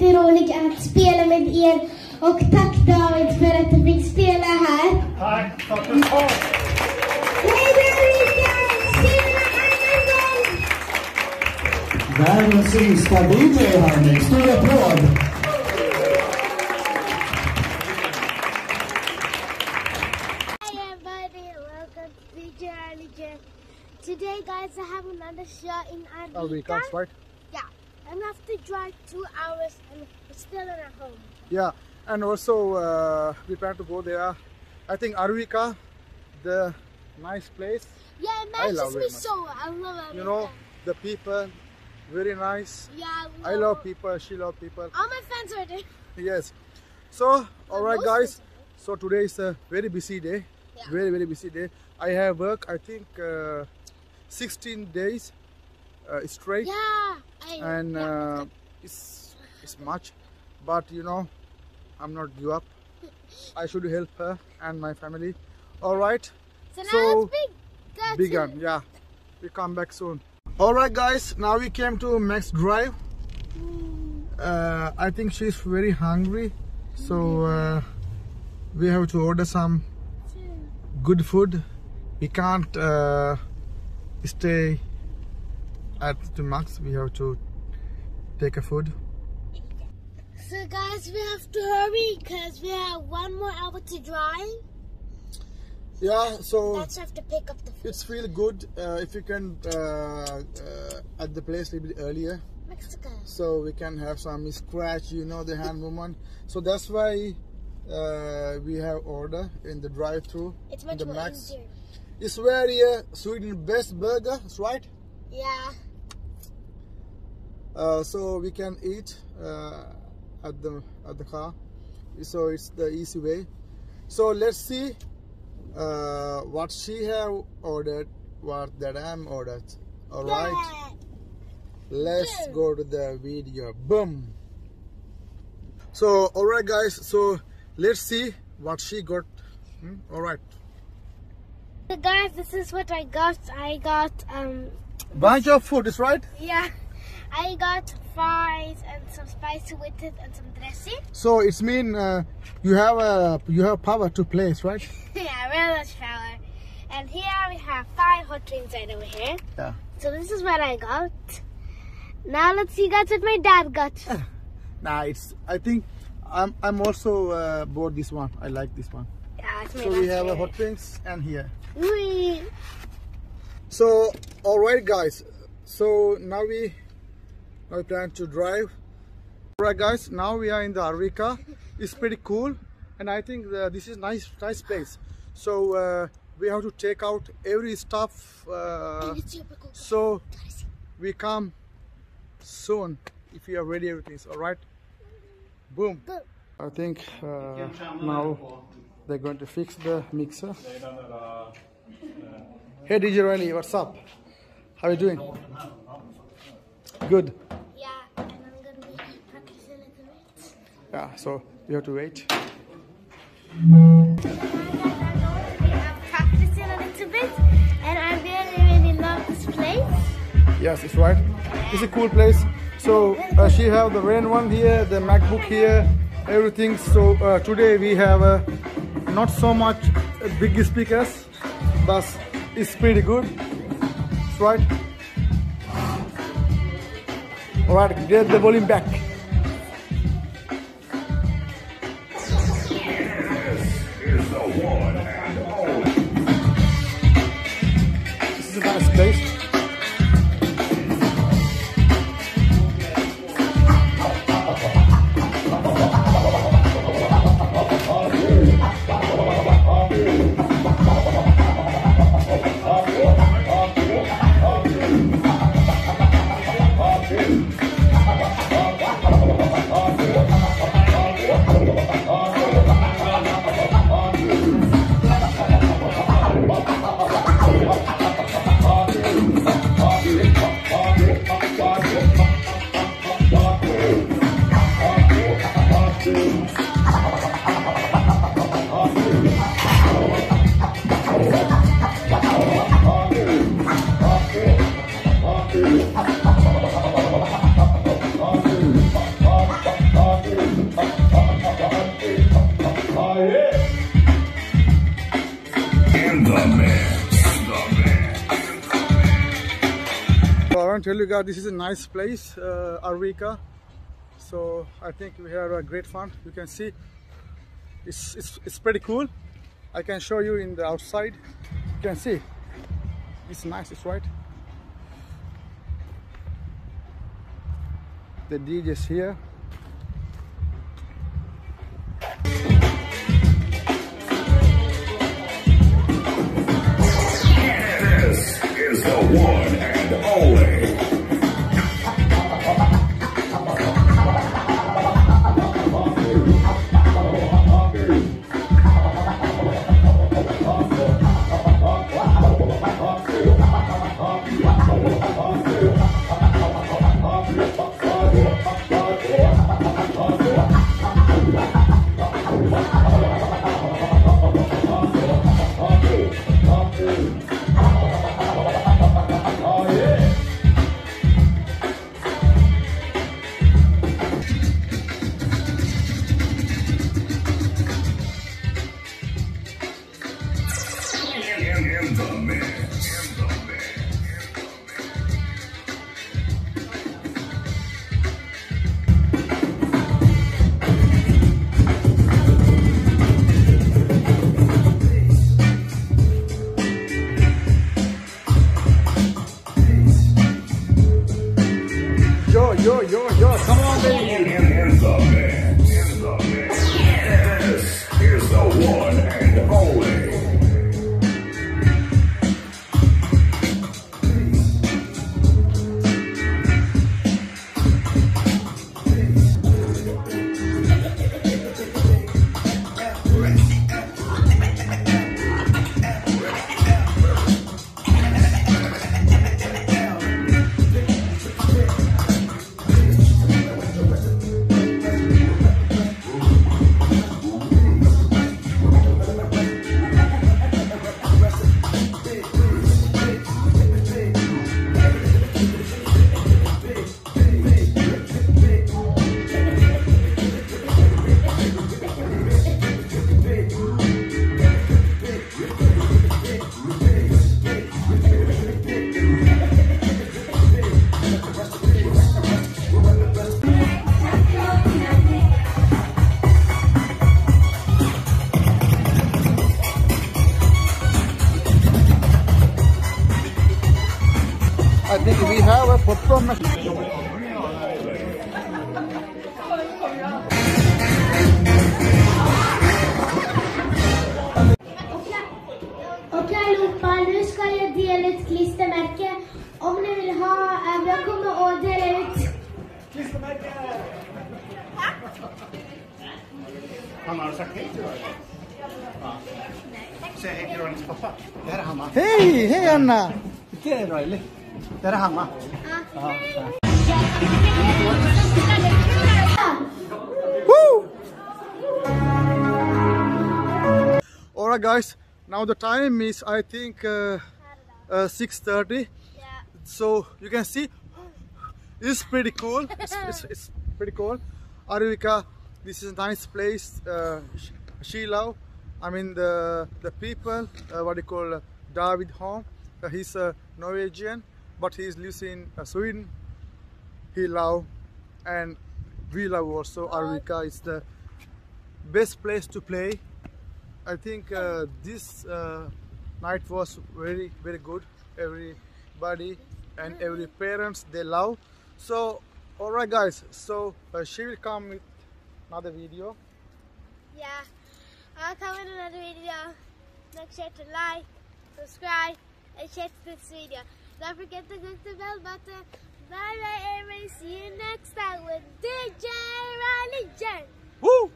jätteroligt att spela med er och tack David för att du fick spela här. Tack för att du kom. Hej då Rickard! Gång! Världens yngsta DJ hörni. Stor applåd! Hi everybody, welcome to DJ Religion. Today guys I have another show in Arvika. Arvika, right? And I have to drive two hours and we're still in our home. Yeah, and also uh, we plan to go there. I think Arvika, the nice place. Yeah, it I love matches me much. so. I love Arvika. You know, the people, very nice. yeah, I love people. She love people. All my friends are there. Yes. So, all right, guys. So today is a very busy day. Yeah. Very very busy day. I have work. I think uh, 16 days uh, straight. Yeah, I, and yeah, uh, it's it's much but you know i'm not give up. I should help her and my family. All right. So now so, it's big. That's begun. It. yeah we come back soon. All right guys. Now we came to max drive. Uh, i think she's very hungry. So uh, we have to order some good food. We can't uh, stay at the max we have to take a food So guys, we have to hurry because we have one more hour to drive. yeah so Let's have to pick up the food. it's really good uh, if you can uh, uh, at the place a little bit earlier Mexico. so we can have some scratch you know the hand movement so that's why uh, we have order in the drive through It's much the more max easier. it's very uh, Sweden best burger right Yeah. Uh, so we can eat uh, at the at the car. So it's the easy way. So let's see uh, what she have ordered what that I'm ordered. All right. Let's go to the video. Boom. So all right guys. So let's see what she got. Hmm? all right. So guys, this is what I got. I got um bunch of food is right? Yeah. I got fries and some spicy with it and some dressing. so it's mean uh, you have a you have power to place right yeah, real much power. And here we have five hot drinks right over here. yeah So this is what I got. Now let's see guys what my dad got. Nah, it's. I think I'm. I'm also uh, bought this one. I like this one. Yeah, it's my So we have a hot drinks and here. Whee! So all right, guys. So now we we plan to drive. All right, guys. Now we are in the Arvika. It's pretty cool, and I think the, this is nice, nice place. So uh, we have to take out every stuff. Uh, so we come soon if you are ready. Everything's all right. Boom. Boom. I think uh, now they're going to fix the mixer. Hey DJ Rylie, what's up? How are you doing? Good. Yeah, and I'm gonna be practicing it a bit. Yeah, so you have to wait. I'm practicing a little bit, and I really, really love this place. Yes, it's right. It's a cool place. So uh, she have the rain one here, the MacBook here, everything. So uh, today we have uh, not so much big speakers, but it's pretty good. It's right. All right, get the volume back. and. I want to tell you guys this is a nice place uh, Arvika so I think we have a great fun. You can see it's, it's, it's pretty cool. I can show you in the outside. You can see. It's nice it's right the DJ's here. In, machine. Okej allihopa, nu ska jag dela ut klistermärke. Om ni vill ha, eh, jag kommer att dela ut Hanna, har du sagt hej till Roy? Ja. Säg hej till Roylys pappa. Det här är Hanna. Hej, hej Anna! Det är Royly. Det här är Hanna. Woo! Alright guys, now the time is I think uh, uh, 6.30. Ja. So you can see, it's pretty cool. It's, it's, it's pretty cool. Arvika, this is a nice place. Uh, Sh- she love, I mean the the people, uh, what they call uh, David home. Uh, he's a Norwegian, but he lives in uh, Sweden. He love, and we love also. Arvika is the best place to play. I think uh, this uh, night was very very good. Everybody and every parents they love. So all right guys, so uh, she will come with another video. Yeah. I'll come with another video. Make sure to like, subscribe, and share this video. Don't forget to click the bell button. Bye bye everybody. See you next time with DJ Rylie Jen. Woo!